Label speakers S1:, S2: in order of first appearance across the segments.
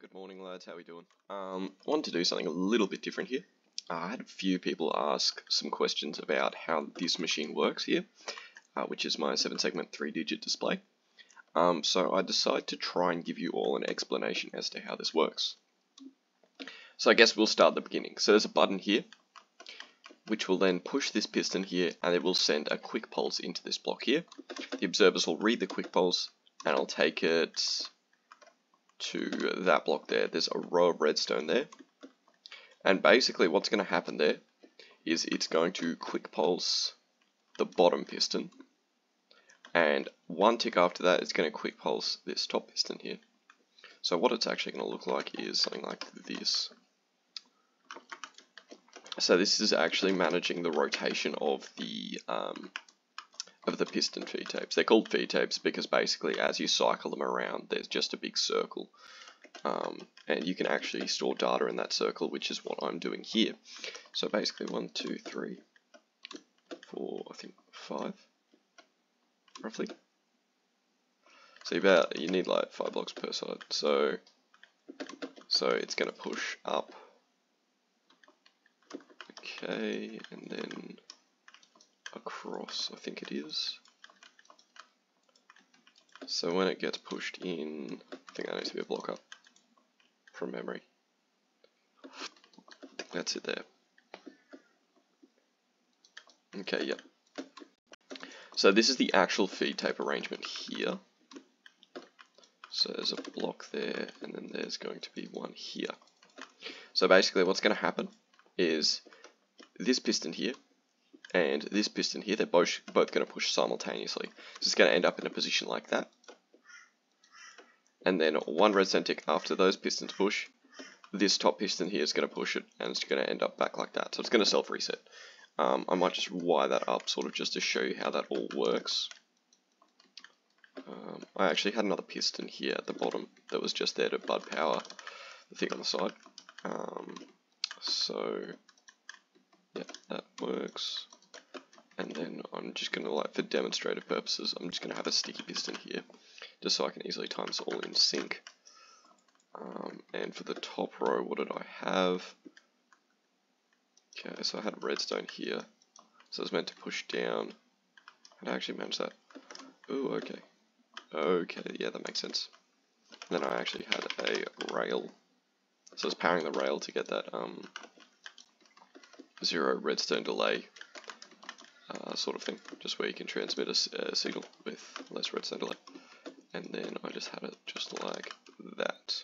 S1: Good morning, lads. How are we doing? Um, I wanted to do something a little bit different here. Uh, I had a few people ask some questions about how this machine works here, uh, which is my 7-segment 3-digit display. Um, so I decided to try and give you all an explanation as to how this works. So I guess we'll start at the beginning. So there's a button here, which will then push this piston here, and it will send a quick pulse into this block here. The observers will read the quick pulse, and I'll take it to that block there. There's a row of redstone there. And basically what's going to happen there is it's going to quick pulse the bottom piston. And one tick after that, it's going to quick pulse this top piston here. So what it's actually going to look like is something like this. So this is actually managing the rotation of the um, of the piston feed tapes. They're called feed tapes because basically as you cycle them around, there's just a big circle. Um, and you can actually store data in that circle, which is what I'm doing here. So basically one, two, three, four, I think five, roughly. So about you need like five blocks per side. So so it's going to push up. Okay, and then across, I think it is. So when it gets pushed in, I think that needs to be a block up from memory. I think that's it there. Okay, yep. So this is the actual feed tape arrangement here. So there's a block there, and then there's going to be one here. So basically what's going to happen is this piston here and this piston here, they're both, both going to push simultaneously. So it's going to end up in a position like that. And then one redstone tick after those pistons push, this top piston here is going to push it, and it's going to end up back like that. So it's going to self-reset. Um, I might just wire that up, sort of just to show you how that all works. Um, I actually had another piston here at the bottom that was just there to bud power the thing on the side. Um, so, yeah, that works and then I'm just going to like for demonstrative purposes I'm just going to have a sticky piston here just so I can easily time this all in sync. Um, and for the top row what did I have? Okay so I had redstone here so it's meant to push down. And I actually managed that? Oh okay. Okay yeah that makes sense. And then I actually had a rail so I was powering the rail to get that um, zero redstone delay uh, sort of thing, just where you can transmit a, a signal with less redstone delay. And then I just had it just like that.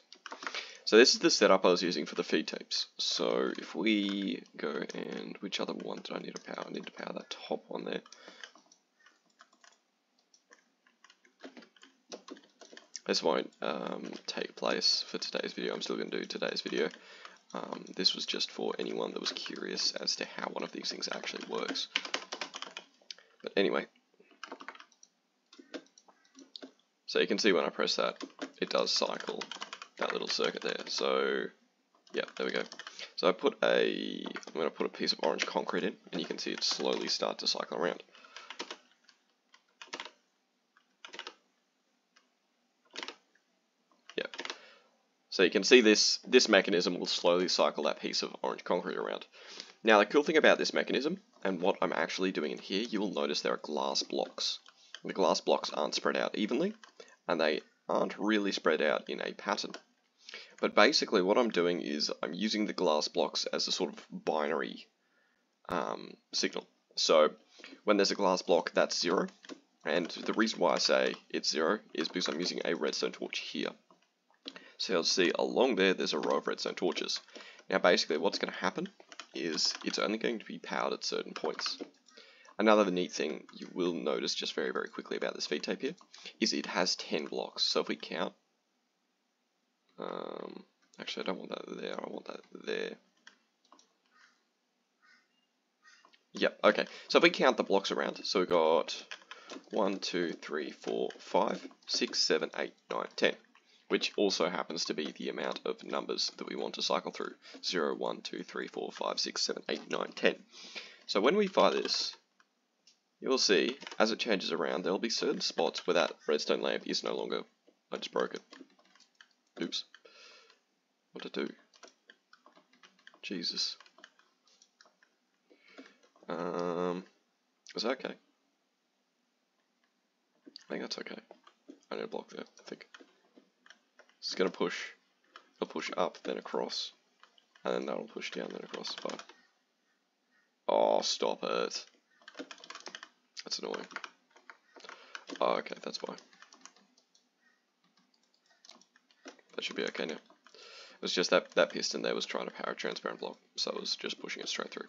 S1: So this is the setup I was using for the feed tapes. So if we go and which other one did I need to power? I need to power that top one there. This won't um, take place for today's video. I'm still going to do today's video. Um, this was just for anyone that was curious as to how one of these things actually works. But anyway. So you can see when I press that, it does cycle that little circuit there. So, yeah, there we go. So I put a, I'm going to put a piece of orange concrete in, and you can see it slowly start to cycle around. Yeah. So you can see this, this mechanism will slowly cycle that piece of orange concrete around. Now the cool thing about this mechanism, and what I'm actually doing in here, you will notice there are glass blocks. The glass blocks aren't spread out evenly, and they aren't really spread out in a pattern. But basically what I'm doing is I'm using the glass blocks as a sort of binary um, signal. So when there's a glass block, that's zero. And the reason why I say it's zero is because I'm using a redstone torch here. So you'll see along there, there's a row of redstone torches. Now basically what's going to happen is it's only going to be powered at certain points. Another neat thing you will notice just very, very quickly about this feed tape here is it has 10 blocks. So if we count, um, actually I don't want that there, I want that there. Yep, okay. So if we count the blocks around, so we've got 1, 2, 3, 4, 5, 6, 7, 8, 9, 10 which also happens to be the amount of numbers that we want to cycle through. 0, 1, 2, 3, 4, 5, 6, 7, 8, 9, 10. So when we fire this, you will see, as it changes around, there will be certain spots where that redstone lamp is no longer, I just broke it. Oops. what to do. Jesus. Um, is that okay? I think that's okay. I need a block there, I think. It's gonna push, it'll push up, then across, and then that'll push down, then across, but... Oh, stop it. That's annoying. Oh, okay, that's why. That should be okay now. It was just that, that piston there was trying to power a transparent block, so it was just pushing it straight through.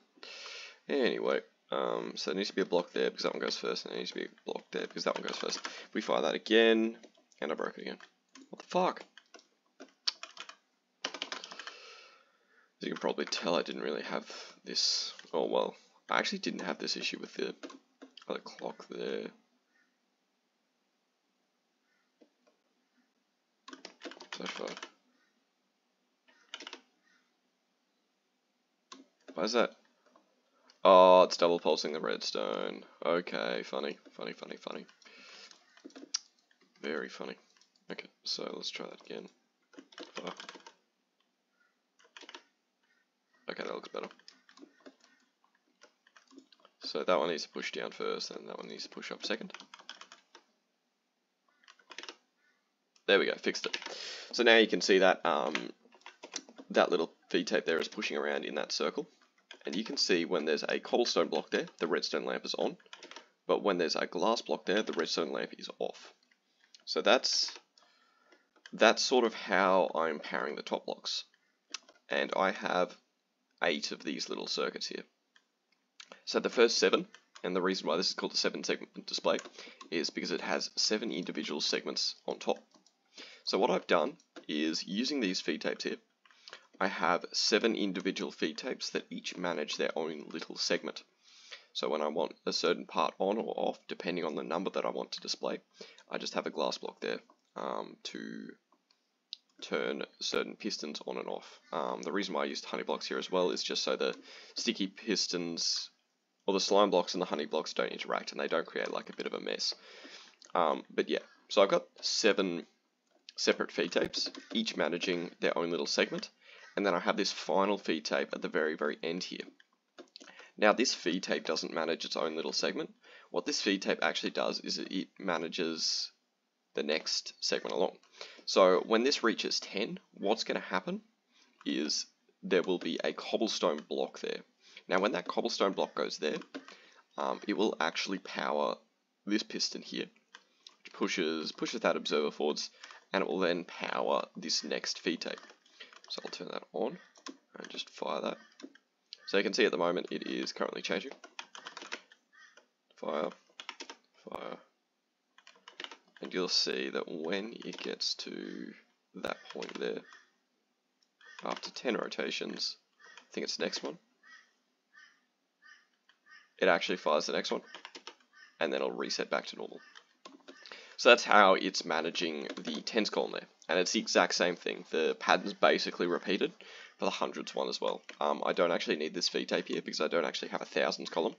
S1: Anyway, um, so there needs to be a block there because that one goes first, and there needs to be a block there because that one goes first. We fire that again, and I broke it again. What the fuck? As you can probably tell, I didn't really have this. Oh well, I actually didn't have this issue with the other clock there. So far. Why is that? Oh, it's double pulsing the redstone. Okay, funny, funny, funny, funny. Very funny. Okay, so let's try that again. Okay, that looks better. So that one needs to push down first, and that one needs to push up second. There we go, fixed it. So now you can see that um, that little feed tape there is pushing around in that circle. And you can see when there's a cobblestone block there, the redstone lamp is on. But when there's a glass block there, the redstone lamp is off. So that's that's sort of how I'm powering the top blocks. And I have eight of these little circuits here. So the first seven, and the reason why this is called a seven segment display, is because it has seven individual segments on top. So what I've done is using these feed tapes here, I have seven individual feed tapes that each manage their own little segment. So when I want a certain part on or off, depending on the number that I want to display, I just have a glass block there um, to turn certain pistons on and off. Um, the reason why I used honey blocks here as well is just so the sticky pistons or the slime blocks and the honey blocks don't interact and they don't create like a bit of a mess. Um, but yeah, so I've got seven separate feed tapes, each managing their own little segment, and then I have this final feed tape at the very, very end here. Now this feed tape doesn't manage its own little segment. What this feed tape actually does is it manages the next segment along. So when this reaches 10, what's going to happen is there will be a cobblestone block there. Now when that cobblestone block goes there, um, it will actually power this piston here, which pushes, pushes that observer forwards, and it will then power this next feed tape. So I'll turn that on and just fire that. So you can see at the moment it is currently changing. Fire, fire, and you'll see that when it gets to that point there, after 10 rotations, I think it's the next one, it actually fires the next one, and then it'll reset back to normal. So that's how it's managing the tens column there. And it's the exact same thing. The pattern's basically repeated for the hundreds one as well. Um, I don't actually need this feed tape here because I don't actually have a thousands column.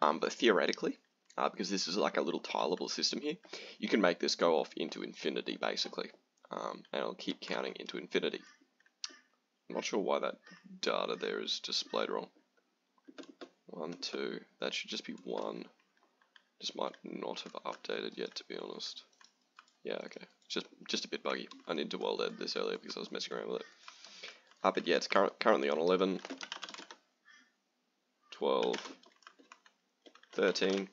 S1: Um, but theoretically, uh, because this is like a little tileable system here, you can make this go off into infinity basically. Um, and it'll keep counting into infinity. I'm not sure why that data there is displayed wrong. One, two, that should just be one. Just might not have updated yet, to be honest. Yeah, okay. Just just a bit buggy. I need to world edit this earlier because I was messing around with it. Uh, but yeah, it's cur currently on 11, 12, 13,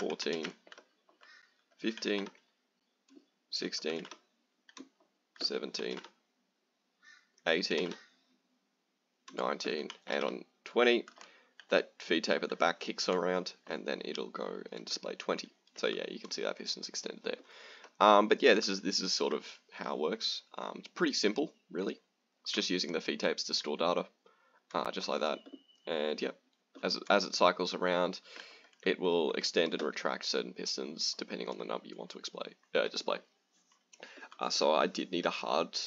S1: 14, 15, 16, 17, 18, 19, and on 20, that feed tape at the back kicks around and then it'll go and display 20. So yeah, you can see that piston's extended there. Um, but yeah, this is this is sort of how it works. Um, it's pretty simple, really. It's just using the feed tapes to store data, uh, just like that. And yeah, as, as it cycles around, it will extend and retract certain pistons depending on the number you want to display. Uh, display. Uh, so I did need a hard,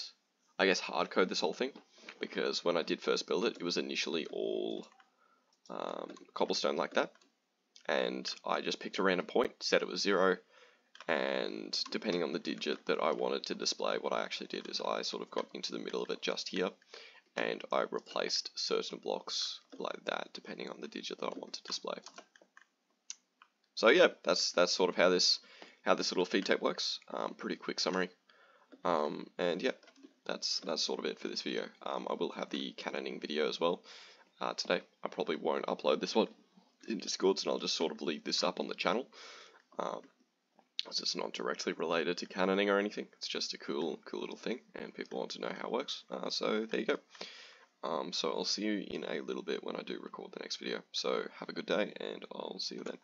S1: I guess hard code this whole thing, because when I did first build it, it was initially all um, cobblestone like that. And I just picked a random point, said it was zero, and depending on the digit that I wanted to display, what I actually did is I sort of got into the middle of it just here, and I replaced certain blocks like that depending on the digit that I want to display. So yeah, that's that's sort of how this how this little feed tape works. Um, pretty quick summary. Um, and yeah, that's that's sort of it for this video. Um, I will have the cannoning video as well uh, today. I probably won't upload this one in Discord, and I'll just sort of leave this up on the channel. Um, it's not directly related to cannoning or anything. It's just a cool, cool little thing, and people want to know how it works. Uh, so there you go. Um, so I'll see you in a little bit when I do record the next video. So have a good day, and I'll see you then.